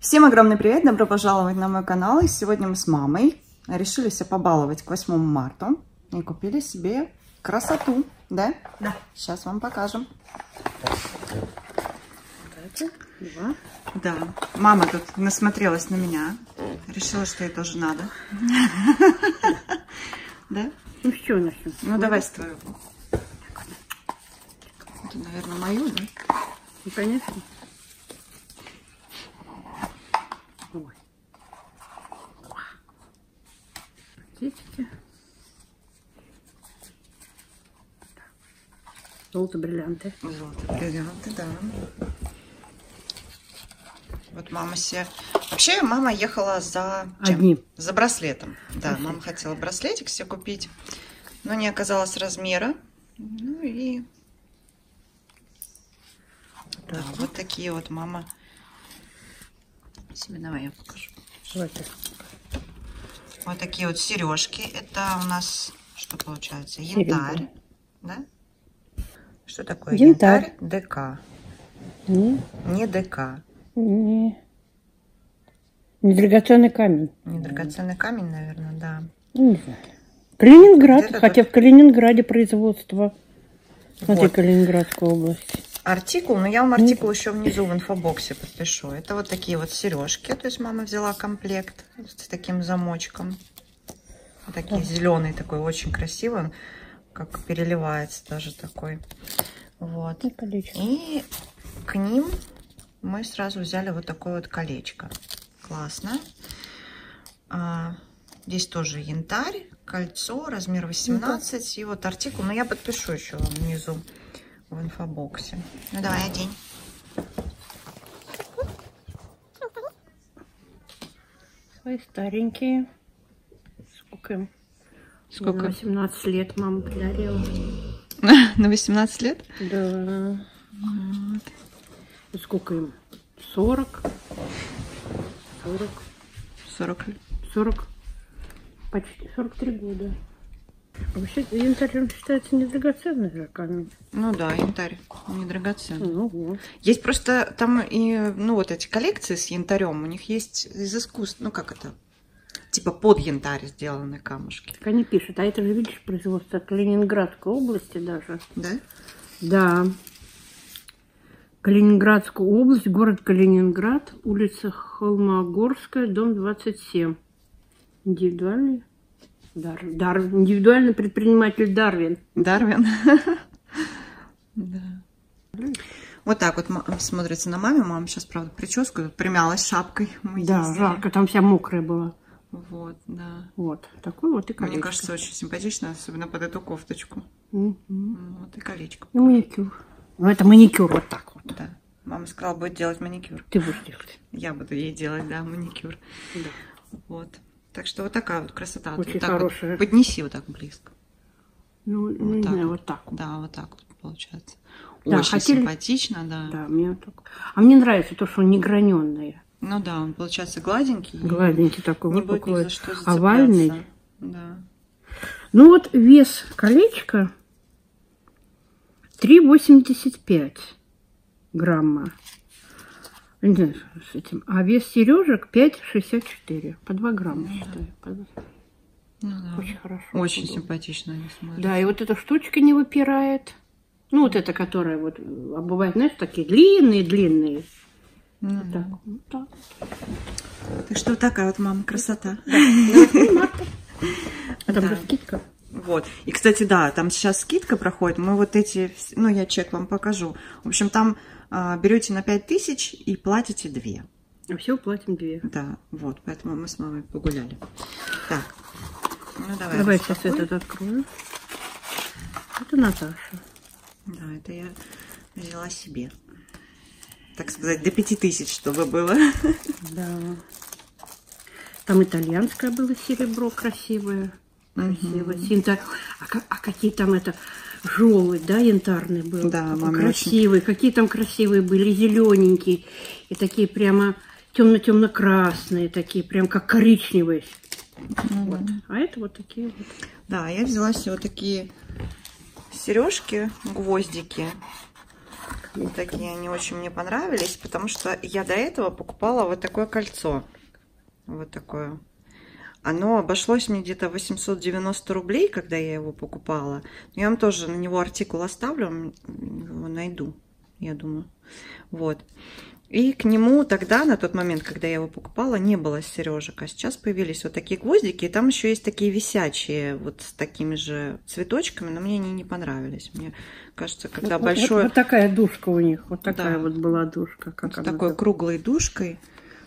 Всем огромный привет, добро пожаловать на мой канал. И сегодня мы с мамой решили себя побаловать к 8 марта и купили себе красоту, да? Да. Сейчас вам покажем. Два. Да, мама тут насмотрелась на меня, решила, что ей тоже надо. Да? Ну что начнем? Ну давай с твоего. Это, наверное, мою, да? Ну, конечно. Золото-бриллианты. Золото, бриллианты, да. Вот мама себе... Вообще, мама ехала за... чем? Одним. За браслетом. Да, Браслет. мама хотела браслетик себе купить, но не оказалось размера. Ну и... Да, Так. вот такие вот мама... Себе давай я покажу. Давайте. Вот такие вот сережки. Это у нас, что получается, янтарь. Да? Что такое Янтарь. янтарь? ДК. Не, Не ДК. не, не драгоценный камень. Не драгоценный камень, наверное, да. Ну, Не знаю. Калининград, хотя в Калининграде производство. Смотри, Вот. Калининградская область. Артикул, но я вам артикул еще внизу в инфобоксе подпишу. Это вот такие вот сережки. То есть мама взяла комплект с таким замочком. Вот такие зеленый такой, очень красивый. Как переливается даже такой. Вот. И колечко. И к ним мы сразу взяли вот такое вот колечко. Классно. А, здесь тоже янтарь, кольцо, размер 18. И вот артикул. Но я подпишу еще вам внизу в инфобоксе. Ну давай, одень. Свои старенькие. Сколько им? Сколько? 18 лет мама подарила. На 18 лет? Да. И сколько им? 40? 40? 40 лет. 40? Почти 43 года. А Вообще, янтарь он считается не драгоценный же камень. Ну да, янтарь. Не драгоценный. Ну вот. Есть просто там и, ну, вот эти коллекции с янтарем, у них есть из искусств, ну, как это, типа под янтарь сделаны камушки, Так они пишут. А это же, видишь, производство Калининградской области даже. да? Да. Калининградская область, город Калининград, улица Холмогорская, дом 27. Индивидуальный Дар, Дар, индивидуальный предприниматель Дарвин. Дарвин. Да. Вот так вот смотрится на маме. Мама сейчас, правда, прическу примялась шапкой. Мы Да, ездили. жарко, там вся мокрая была. Вот, да. Вот, такой вот и колечко. Мне кажется, очень симпатично, особенно под эту кофточку. Мгм. Ну, Вот и колечко. И маникюр. Ну, это маникюр вот так вот. Да. Мама сказала, будет делать маникюр. Ты будешь делать. Я буду ей делать, да, маникюр. Да. Вот. Так что вот такая вот красота. Очень вот так вот хорошая. Поднеси вот так близко. Ну, ну, не так знаю, вот. вот так вот. Да, вот так вот получается. Да, Очень хотели- симпатично, да. Да, мне вот так. А мне нравится то, что он не граненый. Ну да, он получается гладенький. Гладенький такой, Не будет ни за что овальный. Да. Ну вот вес колечка 3,85 грамма. Не знаю, с этим. А вес сережек 5,64. По 2 грамма, считаю. По два. Ну да. Очень хорошо. Очень удобно. симпатично они смотрят. Да, и вот эта штучка не выпирает. Ну, вот эта, которая вот, а бывает, знаешь, такие длинные-длинные. Ну так. Так. Так что такая вот мама красота. А там Да. скидка. Вот. И, кстати, да, там сейчас скидка проходит. Мы вот эти, ну, я чек вам покажу. В общем, там а, берете на 5000 и платите 2. А все платим две. Да, вот, поэтому мы с мамой погуляли. Так, ну давай. Давай сейчас распакуем. этот открою. Это Наташа. Да, это я взяла себе. Так сказать, до 5000, чтобы было. Да. Там итальянское было серебро красивое. Красивое. с янтарь- А, а какие там это желтый, да, янтарный был? Да, маме красивый. Какие там красивые были, зелененькие. И такие прямо темно-темно-красные, такие прям как коричневые. Вот. А это вот такие вот. Да, я взяла себе вот такие сережки, гвоздики. Вот такие они очень мне понравились, потому что я до этого покупала вот такое кольцо. Вот такое. Оно обошлось мне где-то 890 рублей, когда я его покупала. Я вам тоже на него артикул оставлю, его найду, я думаю. Вот. И к нему тогда, на тот момент, когда я его покупала, не было сережек. А сейчас появились вот такие гвоздики. И там еще есть такие висячие, вот с такими же цветочками, но мне они не понравились. Мне кажется, когда вот, большое... Вот, вот такая душка у них, вот такая да. вот была душка. Как вот такой так... круглой душкой.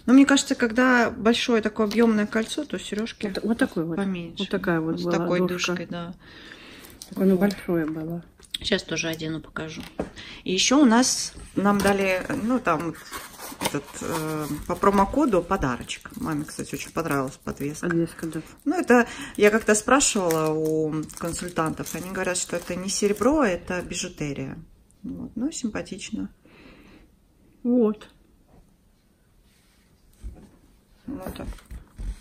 Но мне кажется, когда большое такое объемное кольцо, то сережки вот, вот такой вот поменьше. Вот такая вот, вот была с такой душка. душкой, да. Такое вот. большое было. Сейчас тоже одену, покажу. И еще у нас нам дали, ну там этот э, по промокоду подарочек. Маме, кстати, очень понравилась подвеска. Подвеска, да. Ну, это я как-то спрашивала у консультантов. Они говорят, что это не серебро, а это бижутерия. Вот. Ну, симпатично. Вот. Вот, так.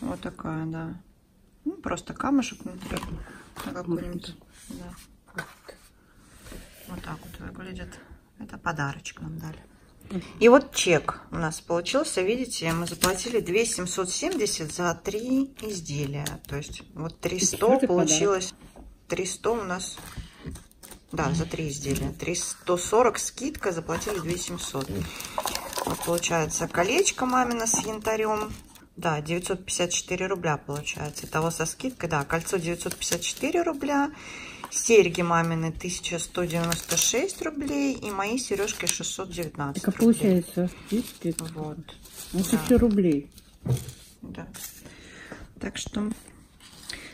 вот такая, да. Ну, просто камушек внутри. На какой-нибудь. Да. Вот так вот выглядит. Это подарочек нам дали. И вот чек у нас получился, видите, мы заплатили 2 770 за три изделия. То есть вот 300 получилось, 300 у нас, да, за три изделия. 340 скидка, заплатили 2 700. Вот получается колечко мамина с янтарем. Да, 954 рубля получается. Того со скидкой, да, кольцо 954 рубля. Серьги мамины 1196 рублей и мои сережки 619 так, а получается, видите? Вот. Ну, да. рублей. Да. Так что,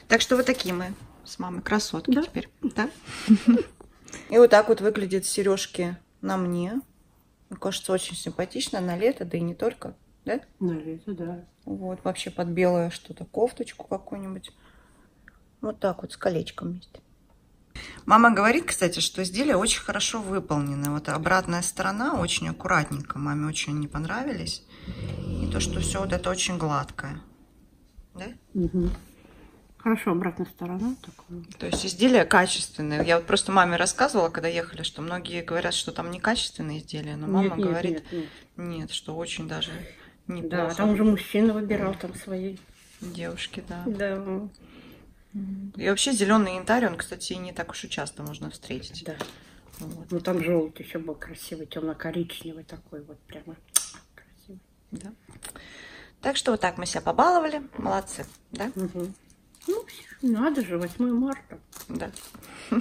так что вот такие мы с мамой красотки да? теперь. Да? И вот так вот выглядят сережки на мне. Мне кажется, очень симпатично на лето, да и не только. Да? На лето, да. Вот, вообще под белое что-то, кофточку какую-нибудь. Вот так вот, с колечком вместе. Мама говорит, кстати, что изделия очень хорошо выполнены. Вот обратная сторона очень аккуратненько. Маме очень не понравились. И то, что все вот это очень гладкое. Да? Угу. Хорошо, обратная сторона такое. То есть изделия качественные. Я вот просто маме рассказывала, когда ехали, что многие говорят, что там некачественные изделия, но мама нет, говорит, нет, нет. нет, что очень даже неплохо. Да, там уже мужчина выбирал там свои. Девушки, да. Да. И вообще зеленый янтарь, он, кстати, не так уж и часто можно встретить. Да. Вот. Ну там желтый еще был красивый, темно-коричневый такой вот прямо красивый. Да. Так что вот так мы себя побаловали. Молодцы, да? Угу. Ну, надо же, 8 марта. Да.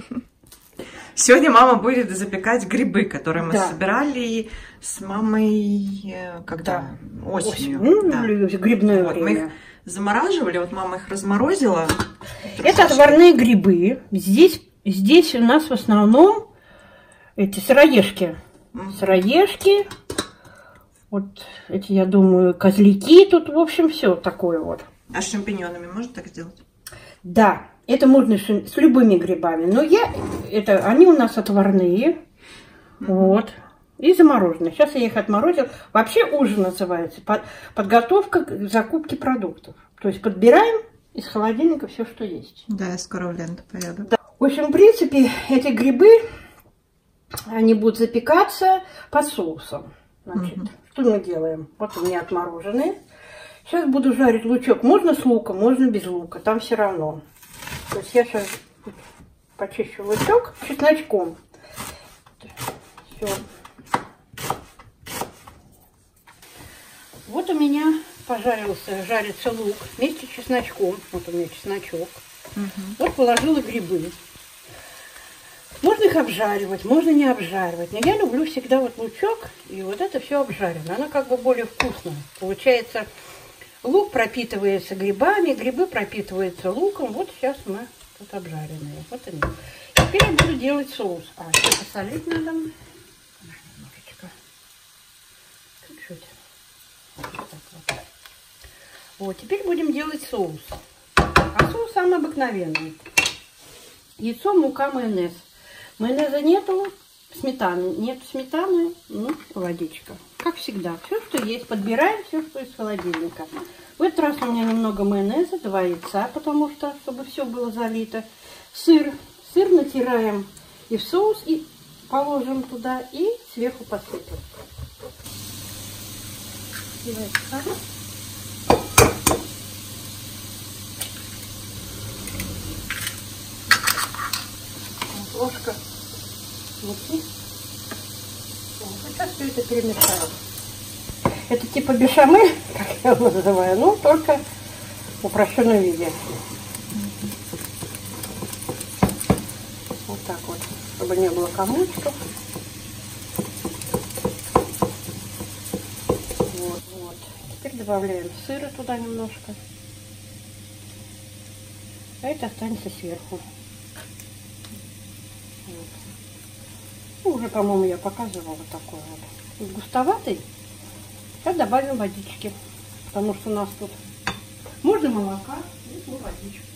Сегодня мама будет запекать грибы, которые мы да. собирали с мамой э, когда? Да. Осенью. Осень. Ну, да. Грибное вот, время. Мы их замораживали, вот мама их разморозила. Это отварные грибы. Здесь, здесь у нас в основном эти сыроежки. Сыроежки. Вот эти, я думаю, козляки. Тут, в общем, все такое вот. А с шампиньонами можно так сделать? Да, это можно с любыми грибами. Но я, это, они у нас отварные. Вот. И замороженные. Сейчас я их отморозил. Вообще ужин называется. Подготовка к закупке продуктов. То есть подбираем из холодильника все, что есть. Да, я скоро в ленту поеду. Да. В общем, в принципе, эти грибы, они будут запекаться под соусом. Значит, угу. что мы делаем? Вот у меня отмороженные. Сейчас буду жарить лучок. Можно с луком, можно без лука. Там все равно. То есть я сейчас почищу лучок чесночком. Все. Вот у меня пожарился, жарится лук вместе с чесночком. Вот у меня чесночок. Угу. Вот положила грибы. Можно их обжаривать, можно не обжаривать. Но я люблю всегда вот лучок и вот это все обжарено. Оно как бы более вкусно. Получается, лук пропитывается грибами, грибы пропитываются луком. Вот сейчас мы тут обжаренные. Вот они. Теперь я буду делать соус. А, еще посолить надо. Вот, теперь будем делать соус. А соус самый обыкновенный. Яйцо, мука, майонез. Майонеза нету, сметаны. Нет сметаны, ну, водичка. Как всегда, все, что есть. Подбираем все, что из холодильника. В этот раз у меня немного майонеза, два яйца, потому что, чтобы все было залито. Сыр. Сыр натираем и в соус, и положим туда и сверху посыпем. Ложка муки. Сейчас все это перемешаем. Это типа бешамель, как я его называю, но только в упрощенном виде. Вот так вот, чтобы не было комочков. Вот, вот. Теперь добавляем сыра туда немножко. А это останется сверху. Вот. Ну, уже, по-моему, я показывала вот такой вот. Густоватый. Сейчас добавим водички. Потому что у нас тут можно молока, и водичку.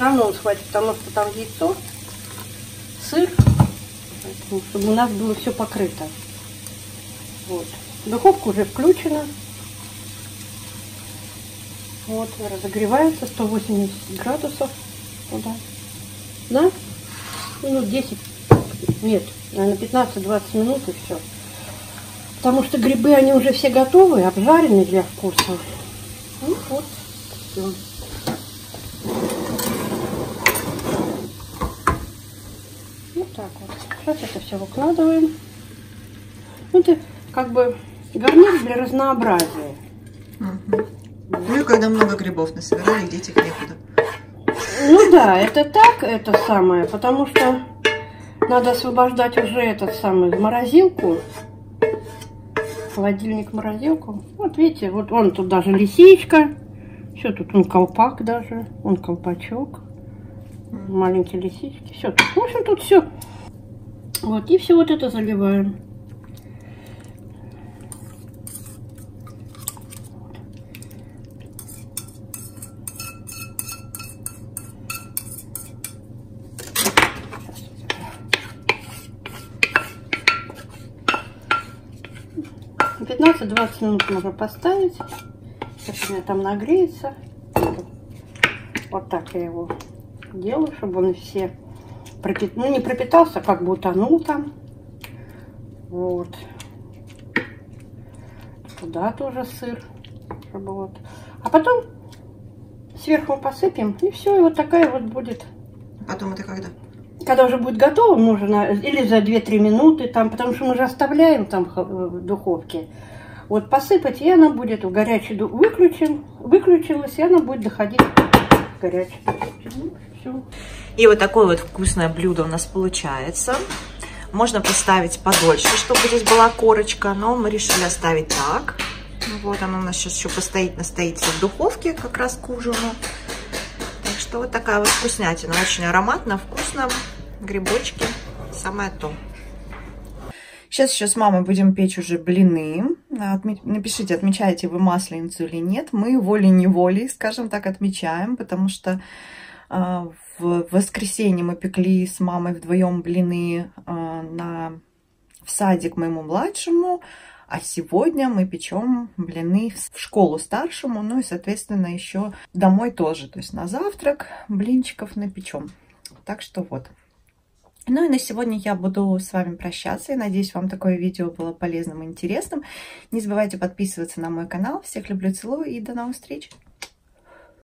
Он схватит, потому что там яйцо, сыр, поэтому, чтобы у нас было все покрыто. Вот. Духовка уже включена. Вот, разогревается 180 градусов туда. Да? Минут 10. Нет, наверное, 15-20 минут и все. Потому что грибы, они уже все готовы, обжарены для вкуса. Ну вот, все. Вот так вот. Сейчас это все выкладываем. Ну, это как бы гарнир для разнообразия. Угу. Ну и когда много грибов насобирали, деть их некуда. Ну да, это так, это самое, потому что надо освобождать уже этот самый морозилку холодильник, морозилку. Вот видите, вот он тут даже лисичка. Все тут, он колпак даже, он колпачок. Маленькие лисички. Все тут, в общем, тут все. Вот, и все вот это заливаем. 15-20 минут можно поставить. Сейчас у меня там нагреется. Вот так я его делаю, чтобы он все пропит... ну не пропитался, как бы утонул там. Вот. Туда тоже сыр, чтобы вот. А потом сверху посыпем и все, и вот такая вот будет. Потом это когда? Когда уже будет готово, можно или за 2-3 минуты, там, потому что мы же оставляем там в духовке. Вот посыпать, и она будет в горячий выключим, выключилась, и она будет доходить в горячий. Все. И вот такое вот вкусное блюдо у нас получается. Можно поставить подольше, чтобы здесь была корочка, но мы решили оставить так. Вот оно у нас сейчас еще постоит, настоится в духовке как раз к ужину. Так что вот такая вот вкуснятина. Очень ароматно, вкусно. Грибочки. Самое то. Сейчас еще с мамой будем печь уже блины. Отме... Напишите, отмечаете вы масленицу или нет. Мы волей-неволей, скажем так, отмечаем, потому что э, в воскресенье мы пекли с мамой вдвоем блины э, на... в садик моему младшему, а сегодня мы печем блины в школу старшему, ну и, соответственно, еще домой тоже. То есть на завтрак блинчиков напечем. Так что вот. Ну и на сегодня я буду с вами прощаться. Я надеюсь, вам такое видео было полезным и интересным. Не забывайте подписываться на мой канал. Всех люблю, целую и до новых встреч!